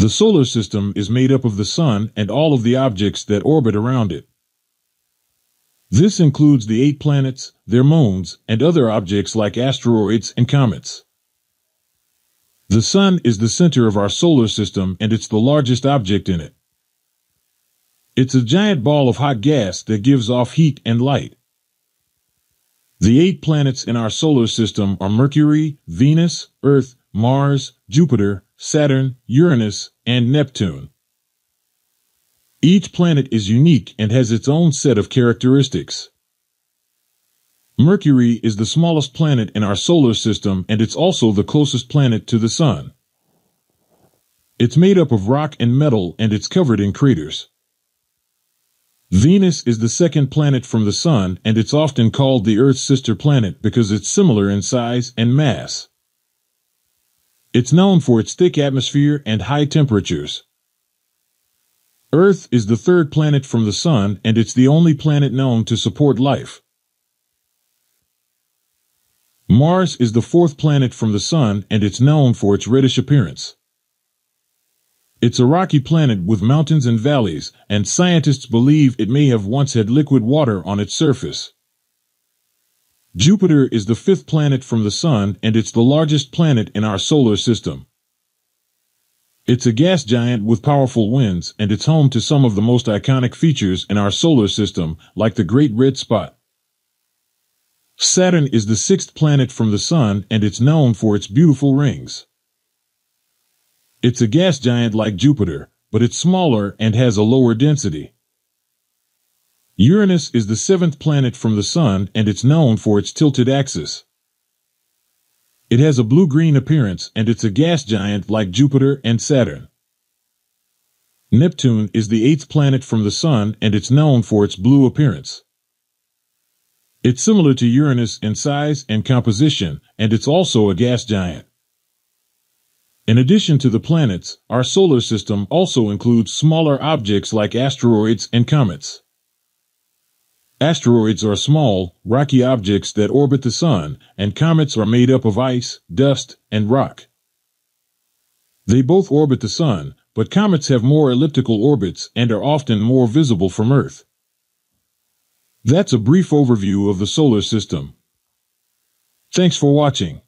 The solar system is made up of the sun and all of the objects that orbit around it. This includes the eight planets, their moons, and other objects like asteroids and comets. The sun is the center of our solar system and it's the largest object in it. It's a giant ball of hot gas that gives off heat and light. The eight planets in our solar system are Mercury, Venus, Earth, Mars, Jupiter, Saturn, Uranus, and Neptune. Each planet is unique and has its own set of characteristics. Mercury is the smallest planet in our solar system and it's also the closest planet to the Sun. It's made up of rock and metal and it's covered in craters. Venus is the second planet from the Sun and it's often called the Earth's sister planet because it's similar in size and mass. It's known for its thick atmosphere and high temperatures. Earth is the third planet from the Sun and it's the only planet known to support life. Mars is the fourth planet from the Sun and it's known for its reddish appearance. It's a rocky planet with mountains and valleys, and scientists believe it may have once had liquid water on its surface. Jupiter is the fifth planet from the Sun and it's the largest planet in our solar system. It's a gas giant with powerful winds and it's home to some of the most iconic features in our solar system, like the Great Red Spot. Saturn is the sixth planet from the Sun and it's known for its beautiful rings. It's a gas giant like Jupiter, but it's smaller and has a lower density. Uranus is the seventh planet from the Sun and it's known for its tilted axis. It has a blue-green appearance and it's a gas giant like Jupiter and Saturn. Neptune is the eighth planet from the Sun and it's known for its blue appearance. It's similar to Uranus in size and composition, and it's also a gas giant. In addition to the planets, our solar system also includes smaller objects like asteroids and comets. Asteroids are small, rocky objects that orbit the sun, and comets are made up of ice, dust, and rock. They both orbit the sun, but comets have more elliptical orbits and are often more visible from Earth. That's a brief overview of the solar system. Thanks for watching.